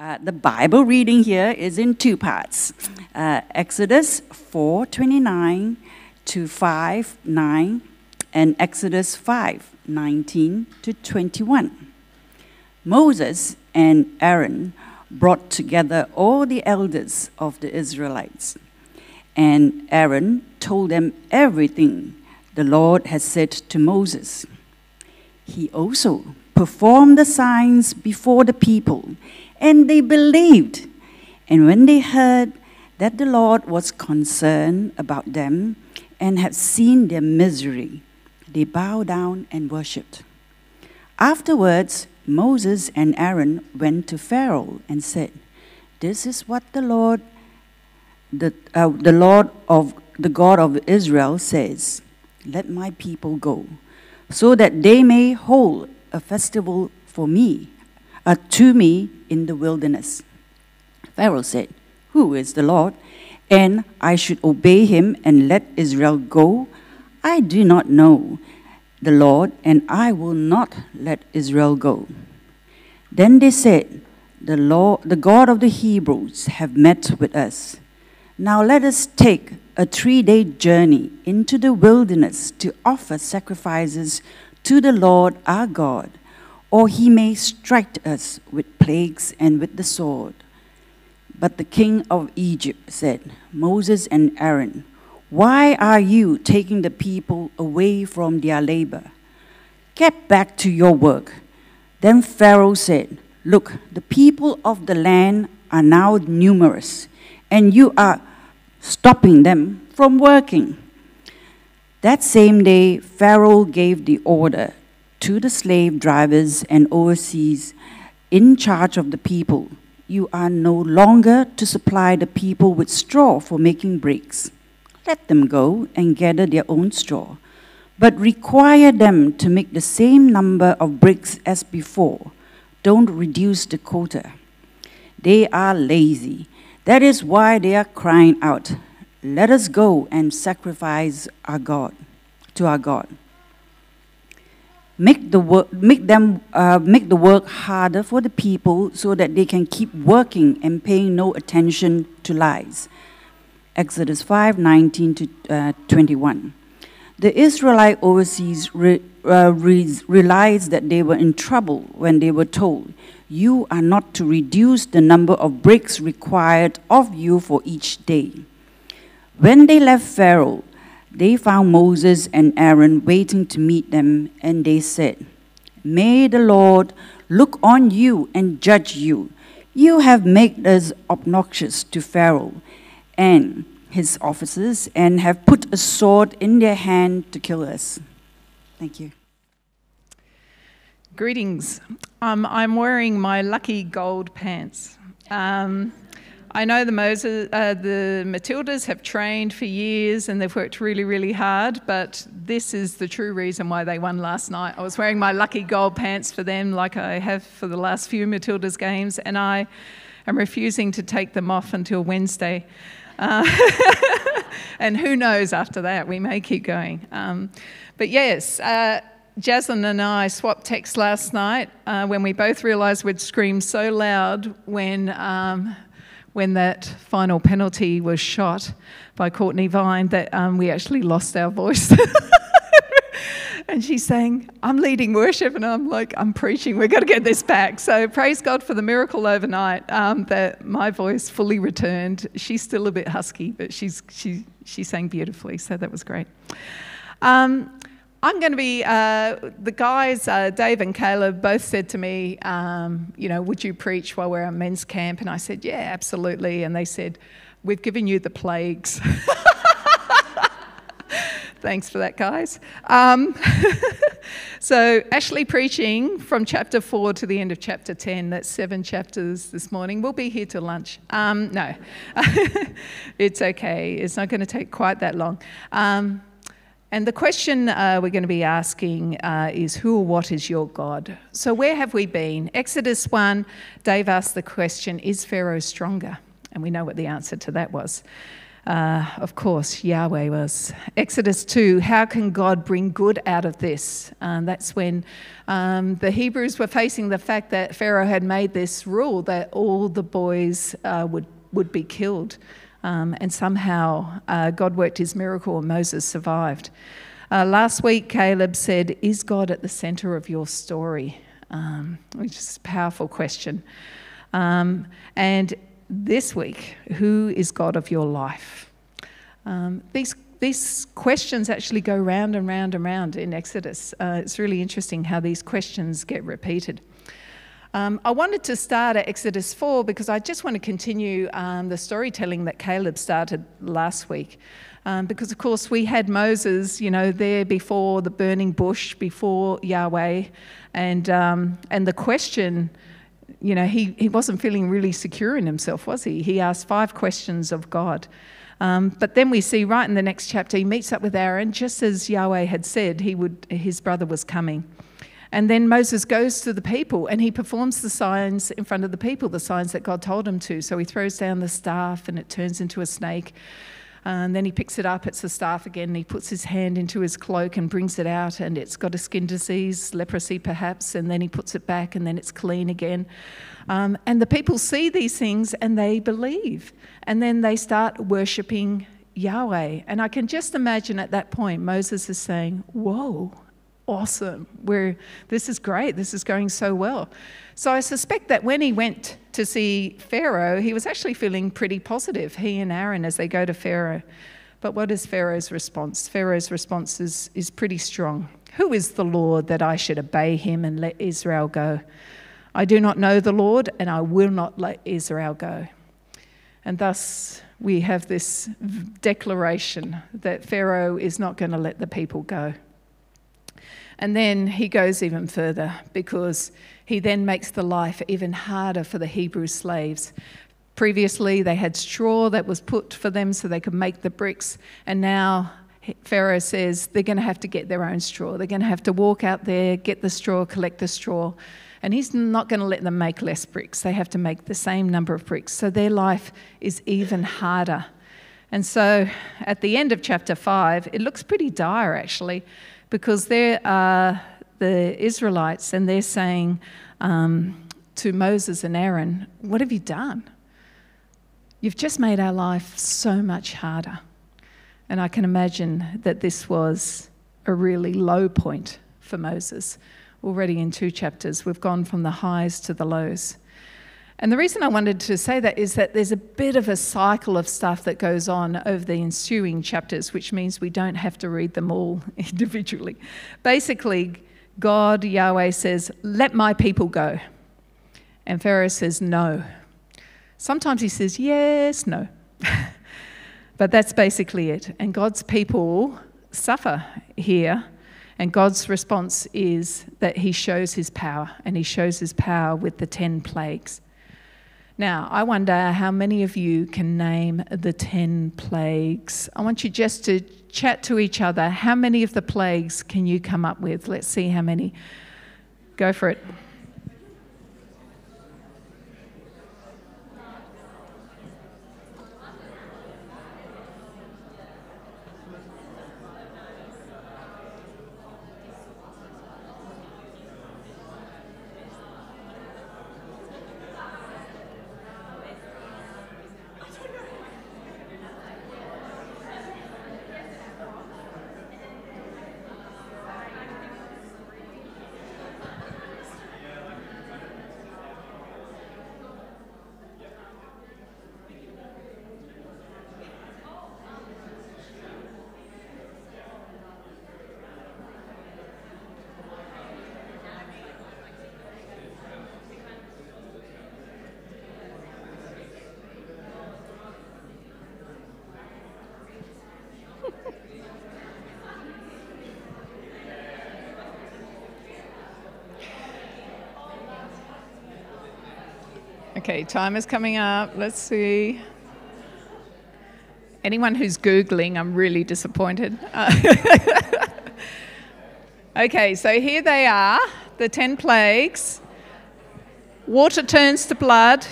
Uh, the Bible reading here is in two parts. Uh, Exodus 4:29 to 5:9 and Exodus 5:19 to 21. Moses and Aaron brought together all the elders of the Israelites. And Aaron told them everything the Lord had said to Moses. He also performed the signs before the people and they believed. And when they heard that the Lord was concerned about them and had seen their misery, they bowed down and worshipped. Afterwards, Moses and Aaron went to Pharaoh and said, This is what the Lord, the, uh, the Lord of the God of Israel says, Let my people go, so that they may hold a festival for me, uh, to me in the wilderness. Pharaoh said, Who is the Lord? And I should obey him and let Israel go? I do not know the Lord, and I will not let Israel go. Then they said, the, Lord, the God of the Hebrews have met with us. Now let us take a three day journey into the wilderness to offer sacrifices to the Lord our God or he may strike us with plagues and with the sword. But the king of Egypt said, Moses and Aaron, why are you taking the people away from their labor? Get back to your work. Then Pharaoh said, Look, the people of the land are now numerous, and you are stopping them from working. That same day, Pharaoh gave the order to the slave drivers and overseers in charge of the people. You are no longer to supply the people with straw for making bricks. Let them go and gather their own straw, but require them to make the same number of bricks as before. Don't reduce the quota. They are lazy. That is why they are crying out, Let us go and sacrifice our God to our God make, the work, make, them, uh, make the work harder for the people so that they can keep working and paying no attention to lies. Exodus 5 19 to uh, 21. The Israelite overseers re, uh, re, realized that they were in trouble when they were told, You are not to reduce the number of bricks required of you for each day. When they left Pharaoh, they found Moses and Aaron waiting to meet them, and they said, May the Lord look on you and judge you. You have made us obnoxious to Pharaoh and his officers, and have put a sword in their hand to kill us. Thank you. Greetings. Um, I'm wearing my lucky gold pants. Um, I know the Moses, uh, the Matildas have trained for years and they've worked really, really hard, but this is the true reason why they won last night. I was wearing my lucky gold pants for them, like I have for the last few Matildas games, and I am refusing to take them off until Wednesday. Uh, and who knows after that, we may keep going. Um, but yes, uh, Jaslyn and I swapped texts last night uh, when we both realised we'd screamed so loud when. Um, when that final penalty was shot by Cortnee Vine that um, we actually lost our voice. and she's saying, I'm leading worship, and I'm like, I'm preaching, we've got to get this back. So praise God for the miracle overnight um, that my voice fully returned. She's still a bit husky, but she's, she, she sang beautifully, so that was great. Um, I'm going to be, uh, the guys, uh, Dave and Caleb, both said to me, um, you know, would you preach while we're at men's camp? And I said, yeah, absolutely. And they said, we've given you the plagues. Thanks for that, guys. Um, so, Ashley preaching from chapter 4 to the end of chapter 10. That's seven chapters this morning. We'll be here till lunch. Um, no, it's okay. It's not going to take quite that long. And the question uh, we're going to be asking uh, is Who or what is your God? So, where have we been? Exodus 1, Dave asked the question Is Pharaoh stronger? And we know what the answer to that was. Uh, of course, Yahweh was. Exodus 2, how can God bring good out of this? Um, that's when um, the Hebrews were facing the fact that Pharaoh had made this rule that all the boys uh, would, would be killed. Um, and somehow uh, God worked his miracle and Moses survived. Uh, last week, Caleb said, Is God at the center of your story? Um, which is a powerful question. Um, and this week, who is God of your life? Um, these these questions actually go round and round and round in Exodus. Uh, it's really interesting how these questions get repeated. Um, I wanted to start at Exodus 4 because I just want to continue um, the storytelling that Caleb started last week. Um, because, of course, we had Moses, you know, there before the burning bush, before Yahweh. And, um, and the question you know, he, he wasn't feeling really secure in himself, was he? He asked five questions of God. Um, but then we see right in the next chapter, he meets up with Aaron, just as Yahweh had said he would, his brother was coming. And then Moses goes to the people and he performs the signs in front of the people, the signs that God told him to. So he throws down the staff and it turns into a snake. And then he picks it up, it's the staff again, he puts his hand into his cloak and brings it out, and it's got a skin disease, leprosy perhaps, and then he puts it back, and then it's clean again. Um, and the people see these things and they believe, and then they start worshipping Yahweh. And I can just imagine at that point, Moses is saying, Whoa, awesome. We're, this is great. This is going so well. So I suspect that when he went to see Pharaoh, he was actually feeling pretty positive, he and Aaron, as they go to Pharaoh. But what is Pharaoh's response? Pharaoh's response is, is pretty strong. Who is the Lord that I should obey him and let Israel go? I do not know the Lord, and I will not let Israel go. And thus, we have this declaration that Pharaoh is not going to let the people go. And then he goes even further because he then makes the life even harder for the Hebrew slaves. Previously, they had straw that was put for them so they could make the bricks, and now Pharaoh says they're going to have to get their own straw. They're going to have to walk out there, get the straw, collect the straw. And he's not going to let them make less bricks. They have to make the same number of bricks. So their life is even harder. And so at the end of chapter 5, it looks pretty dire actually because there are the Israelites and they're saying um, to Moses and Aaron, What have you done? You've just made our life so much harder. And I can imagine that this was a really low point for Moses. Already in two chapters, we've gone from the highs to the lows. And the reason I wanted to say that is that there's a bit of a cycle of stuff that goes on over the ensuing chapters, which means we don't have to read them all individually. Basically, God, Yahweh, says, Let my people go. And Pharaoh says, No. Sometimes he says, Yes, no. but that's basically it. And God's people suffer here. And God's response is that he shows his power, and he shows his power with the 10 plagues. Now, I wonder how many of you can name the 10 plagues. I want you just to chat to each other. How many of the plagues can you come up with? Let's see how many. Go for it. Okay, time is coming up. Let's see. Anyone who's Googling, I'm really disappointed. okay, so here they are the 10 plagues. Water turns to blood,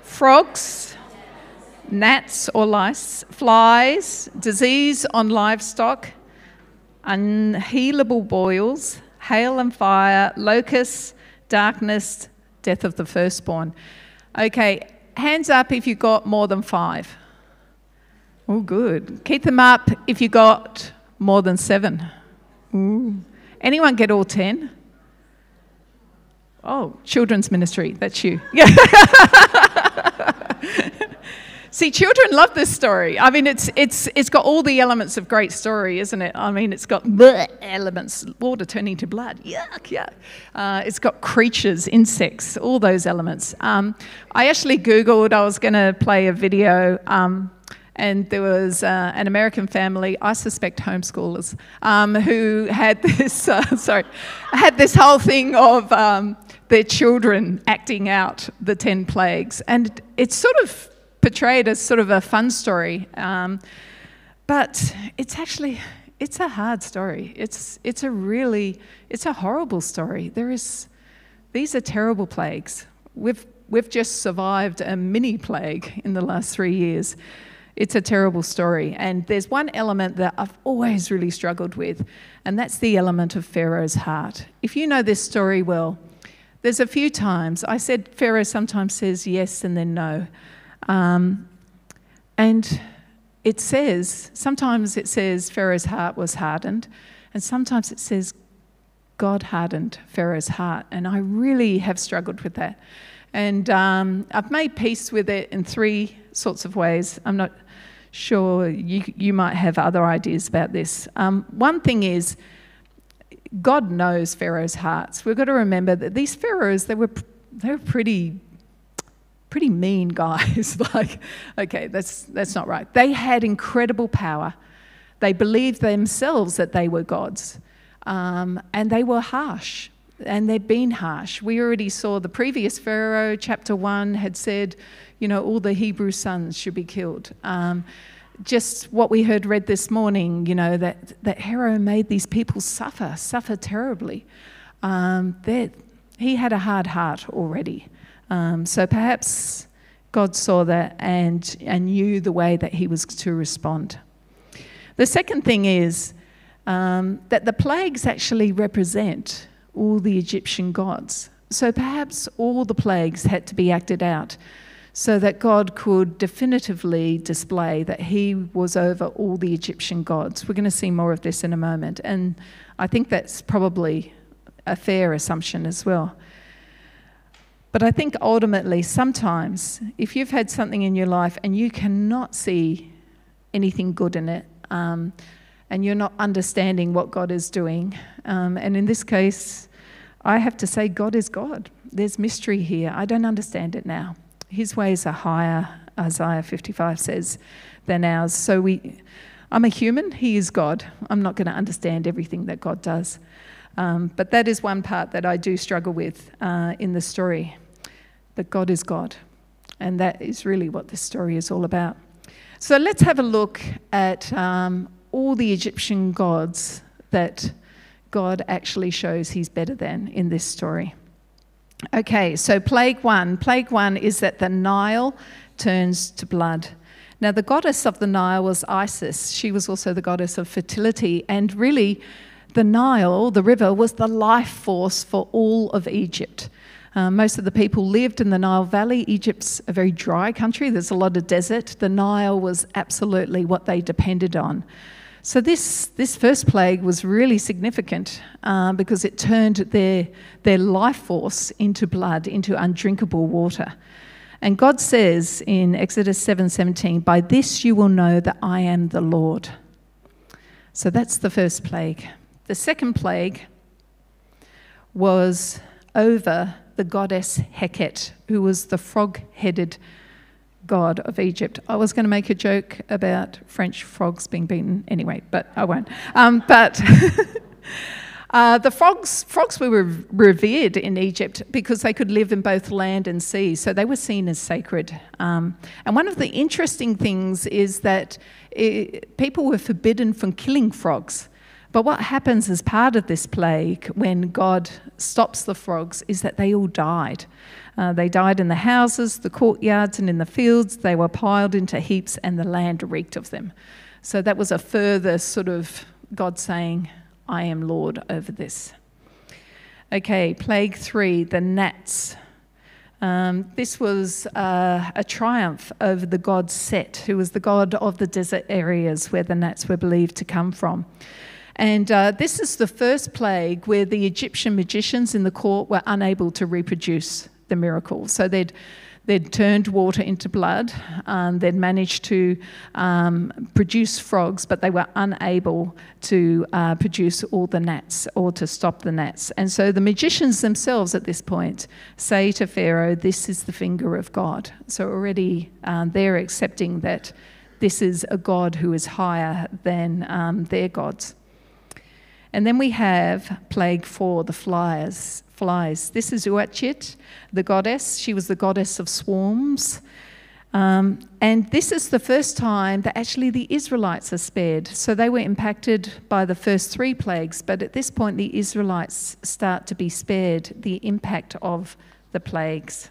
frogs, gnats or lice, flies, disease on livestock, unhealable boils, hail and fire, locusts, darkness, death of the firstborn. Okay, hands up if you got more than five. Oh, good. Keep them up if you got more than seven. Ooh. Anyone get all ten? Oh, children's ministry, that's you. Yeah. See, children love this story. I mean, it's, it's, it's got all the elements of great story, isn't it? I mean, it's got elements, water turning to blood, yuck, yuck. Uh, it's got creatures, insects, all those elements. Um, I actually Googled, I was going to play a video. Um, and there was uh, an American family, I suspect homeschoolers, um, who had this, uh, sorry, had this whole thing of um, their children acting out the 10 plagues. And it's sort of portrayed as sort of a fun story, um, but it's actually it's a hard story. It's it's a really it's a horrible story. There is these are terrible plagues. We've we've just survived a mini plague in the last three years. It's a terrible story. And there's one element that I've always really struggled with, and that's the element of Pharaoh's heart. If you know this story well, there's a few times I said Pharaoh sometimes says yes and then no. Um, and it says, sometimes it says Pharaoh's heart was hardened, and sometimes it says God hardened Pharaoh's heart. And I really have struggled with that. And um, I've made peace with it in three sorts of ways. I'm not sure you, you might have other ideas about this. Um, one thing is, God knows Pharaoh's hearts. We've got to remember that these pharaohs, they were, they were pretty pretty mean guys. like, okay, that's, that's not right. They had incredible power. They believed themselves that they were gods. Um, and they were harsh. And they've been harsh. We already saw the previous Pharaoh, chapter 1, had said, you know, all the Hebrew sons should be killed. Um, just what we heard read this morning, you know, that, that Pharaoh made these people suffer, suffer terribly. Um, he had a hard heart already. Um, so perhaps God saw that and, and knew the way that he was to respond. The second thing is um, that the plagues actually represent all the Egyptian gods. So perhaps all the plagues had to be acted out so that God could definitively display that he was over all the Egyptian gods. We're going to see more of this in a moment. And I think that's probably a fair assumption as well. But I think ultimately, sometimes, if you've had something in your life and you cannot see anything good in it, um, and you're not understanding what God is doing, um, and in this case, I have to say, God is God. There's mystery here. I don't understand it now. His ways are higher, Isaiah 55 says, than ours. So we, I'm a human, He is God. I'm not going to understand everything that God does. Um, but that is one part that I do struggle with uh, in the story that God is God. And that is really what this story is all about. So let's have a look at um, all the Egyptian gods that God actually shows he's better than in this story. Okay, so plague one. Plague one is that the Nile turns to blood. Now, the goddess of the Nile was Isis. She was also the goddess of fertility. And really, the Nile, the river, was the life force for all of Egypt. Uh, most of the people lived in the Nile Valley. Egypt's a very dry country, there's a lot of desert. The Nile was absolutely what they depended on. So, this, this first plague was really significant uh, because it turned their, their life force into blood, into undrinkable water. And God says in Exodus 7:17, "By this you will know that I am the Lord." So that's the first plague. The second plague was over the goddess Heket, who was the frog headed god of Egypt. I was going to make a joke about French frogs being beaten anyway, but I won't. Um, but uh, the frogs, frogs were revered in Egypt because they could live in both land and sea, so they were seen as sacred. Um, and one of the interesting things is that it, people were forbidden from killing frogs But what happens as part of this plague when God stops the frogs is that they all died. Uh, they died in the houses, the courtyards, and in the fields. They were piled into heaps, and the land reeked of them. So that was a further sort of God saying, I am Lord over this. Okay, plague three, the gnats. Um, this was uh, a triumph over the god Set, who was the god of the desert areas where the gnats were believed to come from. And uh, this is the first plague where the Egyptian magicians in the court were unable to reproduce the miracle. So they'd They'd turned water into blood. Um, they'd managed to um, produce frogs, but they were unable to uh, produce all the gnats or to stop the gnats. And so the magicians themselves at this point say to Pharaoh, This is the finger of God. So already um, they're accepting that this is a God who is higher than um, their gods. And then we have plague four, the flies flies. This is Uatchit, the goddess. She was the goddess of swarms. Um, and this is the first time that actually the Israelites are spared. So they were impacted by the first three plagues, but at this point, the Israelites start to be spared the impact of the plagues.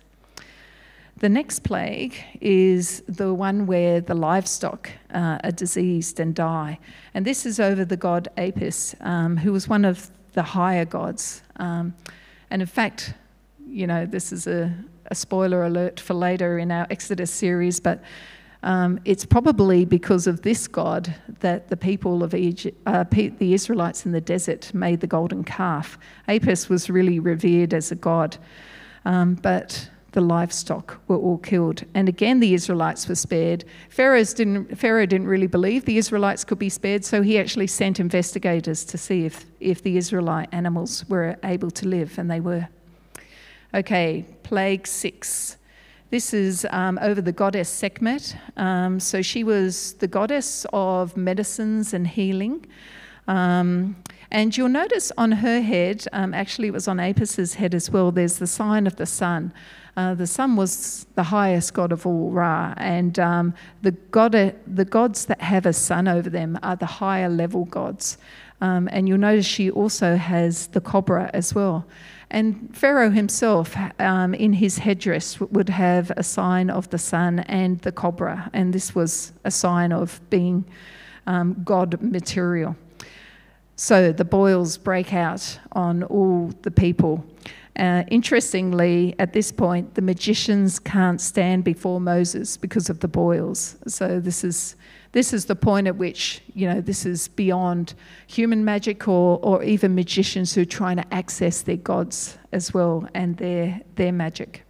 The next plague is the one where the livestock uh, are diseased and die. And this is over the god Apis, um, who was one of the higher gods. Um, and in fact, you know, this is a, a spoiler alert for later in our Exodus series, but um, it's probably because of this God that the people of Egypt, uh, the Israelites in the desert, made the golden calf. Apis was really revered as a god, um, but the livestock were all killed. And again, the Israelites were spared. Pharaoh's didn't, Pharaoh didn't really believe the Israelites could be spared, so he actually sent investigators to see if, if the Israelite animals were able to live, and they were. Okay, plague six. This is um, over the goddess Sekhmet. Um, so she was the goddess of medicines and healing. Um, and you'll notice on her head, um, actually, it was on Apis's head as well, there's the sign of the sun. Uh, the sun was the highest god of all, Ra, and um, the, god, the gods that have a sun over them are the higher level gods. Um, and you'll notice she also has the cobra as well. And Pharaoh himself, um, in his headdress, would have a sign of the sun and the cobra, and this was a sign of being um, God material. So the boils break out on all the people. Uh, interestingly, at this point, the magicians can't stand before Moses because of the boils. So this is this is the point at which you know this is beyond human magic or, or even magicians who are trying to access their gods as well and their their magic.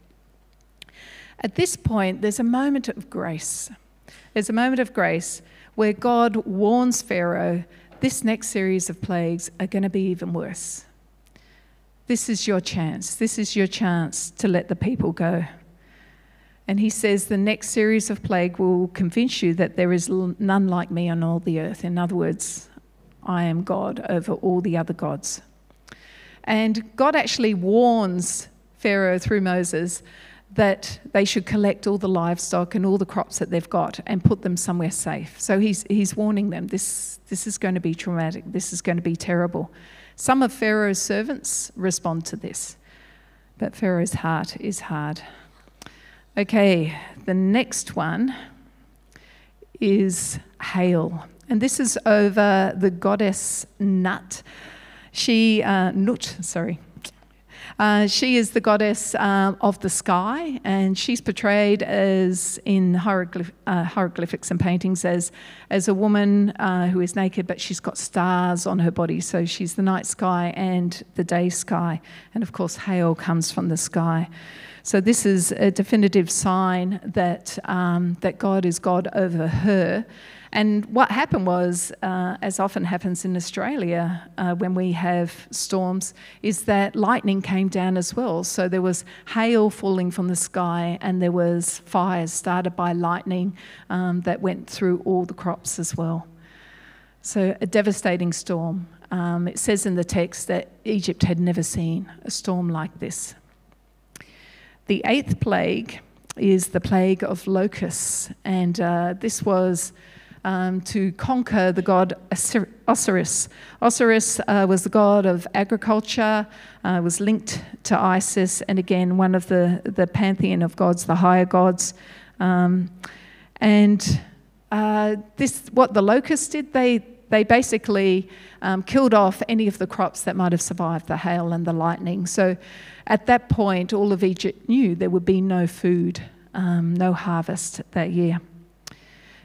At this point, there's a moment of grace. There's a moment of grace where God warns Pharaoh, this next series of plagues are going to be even worse. This is your chance. This is your chance to let the people go. And he says, The next series of plague will convince you that there is none like me on all the earth. In other words, I am God over all the other gods. And God actually warns Pharaoh through Moses that they should collect all the livestock and all the crops that they've got and put them somewhere safe. So he's, he's warning them this, this is going to be traumatic, this is going to be terrible. Some of Pharaoh's servants respond to this, but Pharaoh's heart is hard. Okay, the next one is hail, and this is over the goddess Nut. She, uh, Nut, sorry, uh, she is the goddess um, of the sky, and she's portrayed as in hieroglyph- uh, hieroglyphics and paintings as, as a woman uh, who is naked, but she's got stars on her body. So she's the night sky and the day sky. And of course, hail comes from the sky. So this is a definitive sign that, um, that God is God over her. And what happened was, uh, as often happens in Australia uh, when we have storms, is that lightning came down as well. So there was hail falling from the sky, and there was fires started by lightning um, that went through all the crops as well. So a devastating storm. Um, it says in the text that Egypt had never seen a storm like this. The eighth plague is the plague of locusts, and uh, this was um, to conquer the god Osiris. Osiris uh, was the god of agriculture, uh, was linked to Isis, and again, one of the, the pantheon of gods, the higher gods. Um, and uh, this, what the locusts did, they, they basically um, killed off any of the crops that might have survived the hail and the lightning. So at that point, all of Egypt knew there would be no food, um, no harvest that year.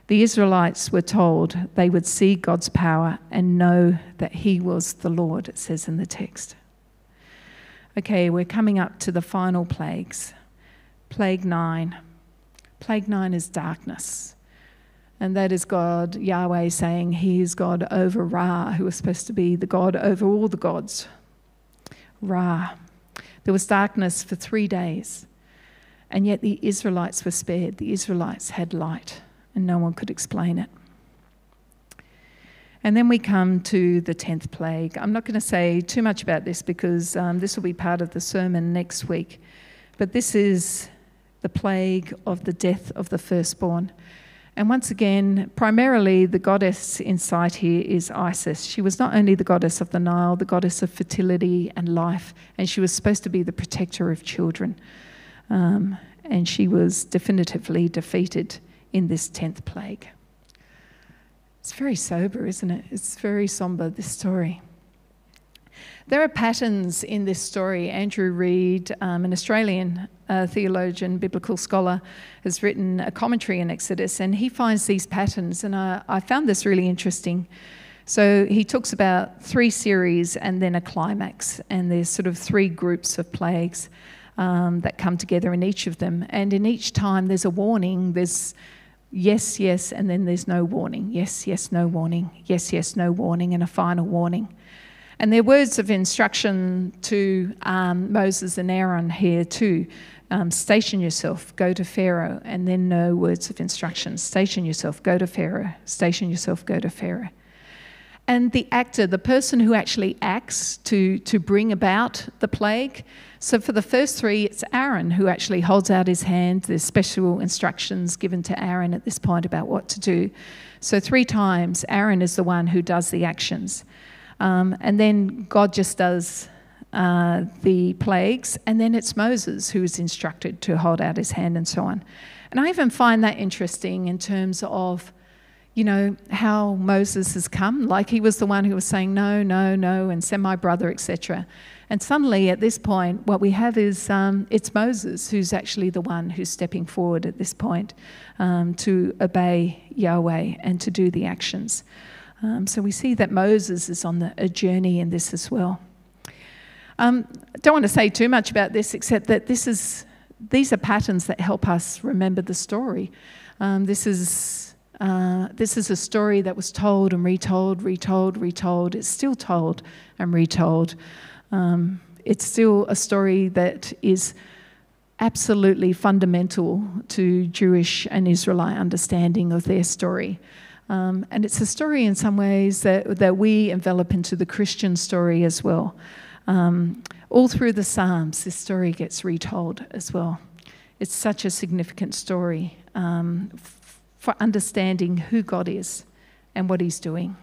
The Israelites were told they would see God's power and know that He was the Lord, it says in the text. Okay, we're coming up to the final plagues. Plague nine. Plague nine is darkness. And that is God, Yahweh, saying He is God over Ra, who was supposed to be the God over all the gods. Ra. There was darkness for three days, and yet the Israelites were spared. The Israelites had light and no one could explain it. And then we come to the 10th plague. I'm not going to say too much about this because um, this will be part of the sermon next week. But this is the plague of the death of the firstborn. And once again, primarily the goddess in sight here is Isis. She was not only the goddess of the Nile, the goddess of fertility and life, and she was supposed to be the protector of children. Um, and she was definitively defeated in this 10th plague. It's very sober, isn't it? It's very somber, this story. There are patterns in this story. Andrew Reid, um, an Australian uh, theologian, biblical scholar, has written a commentary in Exodus, and he finds these patterns. And I, I found this really interesting. So he talks about three series and then a climax, and there's sort of three groups of plagues um, that come together in each of them. And in each time, there's a warning, there's yes, yes, and then there's no warning. Yes, yes, no warning. Yes, yes, no warning, and a final warning. And they're words of instruction to um, Moses and Aaron here too. Um, station yourself, go to Pharaoh, and then no words of instruction. Station yourself, go to Pharaoh. Station yourself, go to Pharaoh. And the actor, the person who actually acts to, to bring about the plague, so for the first three, it's Aaron who actually holds out his hand. There's special instructions given to Aaron at this point about what to do. So three times, Aaron is the one who does the actions. Um, and then God just does uh, the plagues, and then it's Moses who is instructed to hold out his hand and so on. And I even find that interesting in terms of, you know, how Moses has come. Like he was the one who was saying, no, no, no, and send my brother, etc. And suddenly, at this point, what we have is um, it's Moses who's actually the one who's stepping forward at this point um, to obey Yahweh and to do the actions. Um, so we see that Moses is on the, a journey in this as well. Um, don't want to say too much about this, except that this is these are patterns that help us remember the story. Um, this is uh, this is a story that was told and retold, retold, retold. It's still told and retold. Um, it's still a story that is absolutely fundamental to Jewish and Israelite understanding of their story. Um, and it's a story in some ways that, that we envelop into the Christian story as well. Um, all through the Psalms, this story gets retold as well. It's such a significant story um, for understanding who God is and what He's doing.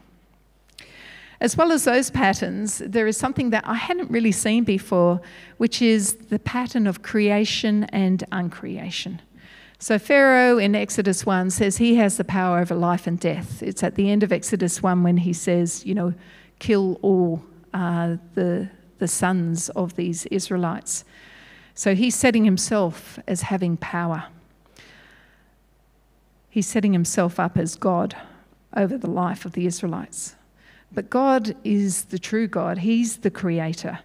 As well as those patterns, there is something that I hadn't really seen before, which is the pattern of creation and uncreation. So, Pharaoh in Exodus 1 says he has the power over life and death. It's at the end of Exodus 1 when he says, you know, kill all uh, the, the sons of these Israelites. So, he's setting himself as having power. He's setting himself up as God over the life of the Israelites. But God is the true God, He's the creator.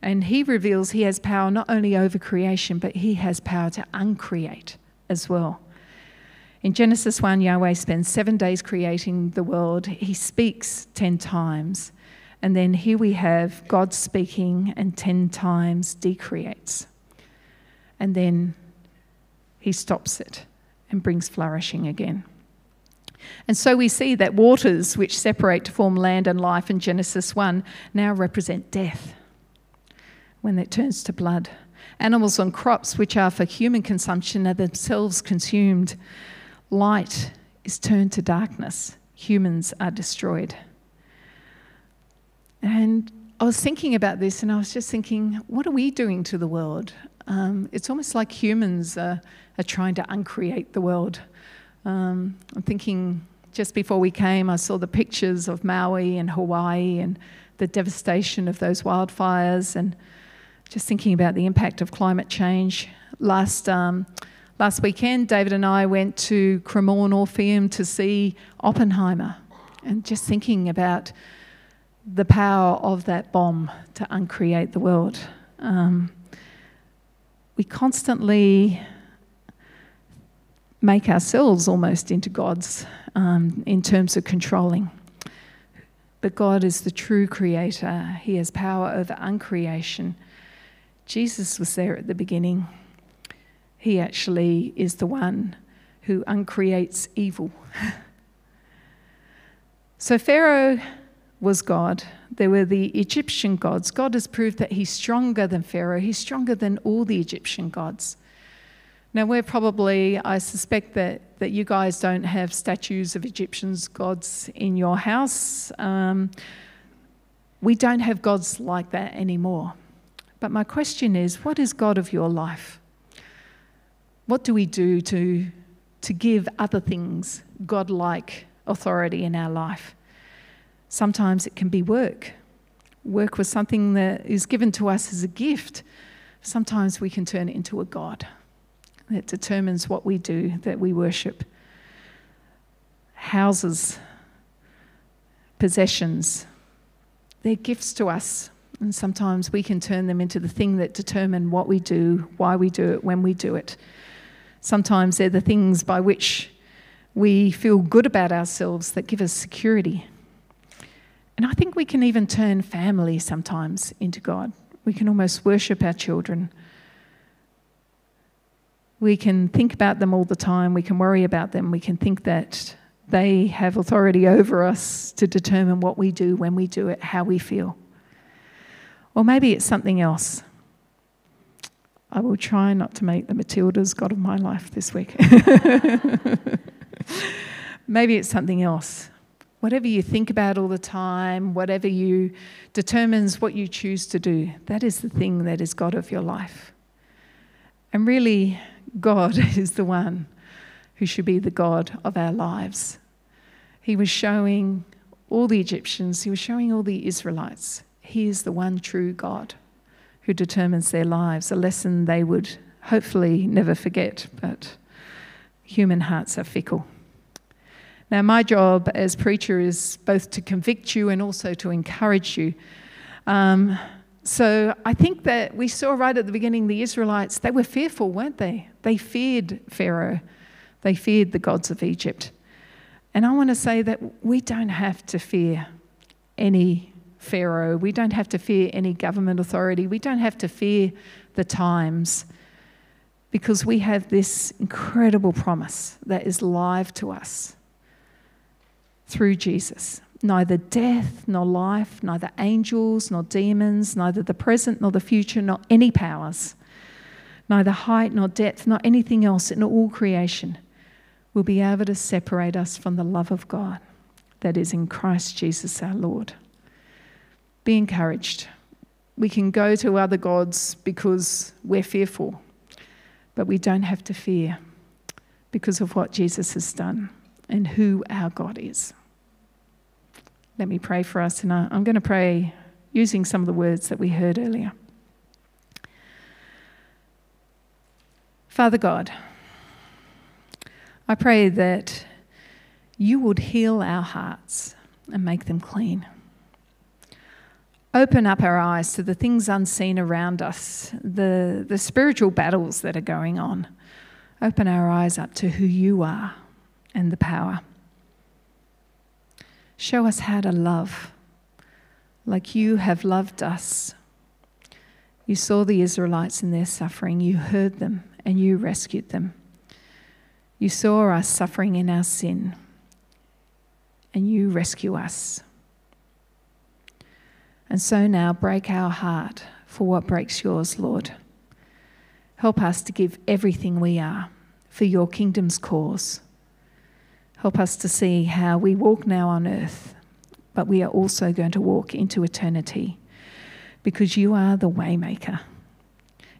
And He reveals He has power not only over creation, but He has power to uncreate as well. In Genesis 1, Yahweh spends seven days creating the world. He speaks 10 times. And then here we have God speaking and 10 times decreates. And then he stops it and brings flourishing again. And so we see that waters which separate to form land and life in Genesis 1 now represent death when it turns to blood. Animals and crops which are for human consumption are themselves consumed. Light is turned to darkness. Humans are destroyed. And I was thinking about this and I was just thinking, what are we doing to the world? Um, it's almost like humans are, are, trying to uncreate the world. Um, I'm thinking just before we came, I saw the pictures of Maui and Hawaii and the devastation of those wildfires, and just thinking about the impact of climate change. Last, um, last weekend, David and I went to Cremorne Orpheum to see Oppenheimer, and just thinking about the power of that bomb to uncreate the world. Um, we constantly make ourselves almost into gods um, in terms of controlling. But God is the true creator, He has power over uncreation. Jesus was there at the beginning. He actually is the one who uncreates evil. so Pharaoh was God. There were the Egyptian gods. God has proved that he's stronger than Pharaoh, he's stronger than all the Egyptian gods. Now, we're probably, I suspect that, that you guys don't have statues of Egyptian gods in your house. Um, we don't have gods like that anymore. But my question is what is God of your life? What do we do to, to give other things God like authority in our life? Sometimes it can be work. Work was something that is given to us as a gift. Sometimes we can turn it into a God that determines what we do, that we worship. Houses, possessions, they're gifts to us. And sometimes we can turn them into the thing that determine what we do, why we do it, when we do it. Sometimes they're the things by which we feel good about ourselves that give us security. And I think we can even turn family sometimes into God. We can almost worship our children we can think about them all the time, we can worry about them, we can think that they have authority over us to determine what we do, when we do it, how we feel. Or maybe it's something else. I will try not to make the Matildas God of my life this week. maybe it's something else. Whatever you think about all the time, whatever you determines what you choose to do, that is the thing that is God of your life. And really, God is the one who should be the God of our lives. He was showing all the Egyptians, he was showing all the Israelites, he is the one true God who determines their lives, a lesson they would hopefully never forget, but human hearts are fickle. Now, my job as preacher is both to convict you and also to encourage you. Um, so I think that we saw right at the beginning the Israelites, they were fearful, weren't they? They feared Pharaoh, they feared the gods of Egypt. And I want to say that we don't have to fear any Pharaoh, we don't have to fear any government authority, we don't have to fear the times because we have this incredible promise that is live to us through Jesus neither death nor life, neither angels nor demons, neither the present nor the future, nor any powers, neither height nor depth, nor anything else in all creation will be able to separate us from the love of God that is in Christ Jesus our Lord. Be encouraged. We can go to other gods because we're fearful, but we don't have to fear because of what Jesus has done and who our God is. Let me pray for us, and I'm going to pray using some of the words that we heard earlier. Father God, I pray that you would heal our hearts and make them clean. Open up our eyes to the things unseen around us, the, the spiritual battles that are going on. Open our eyes up to who you are and the power. Show us how to love like you have loved us. You saw the Israelites in their suffering, you heard them, and you rescued them. You saw us suffering in our sin, and you rescue us. And so now break our heart for what breaks yours, Lord. Help us to give everything we are for your kingdom's cause. Help us to see how we walk now on earth, but we are also going to walk into eternity because you are the waymaker.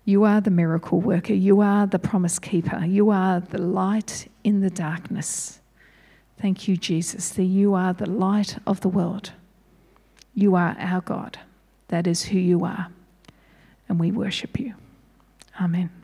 You are the miracle worker. You are the promise keeper. You are the light in the darkness. Thank you, Jesus, that you are the light of the world. You are our God. That is who you are. And we worship you. Amen.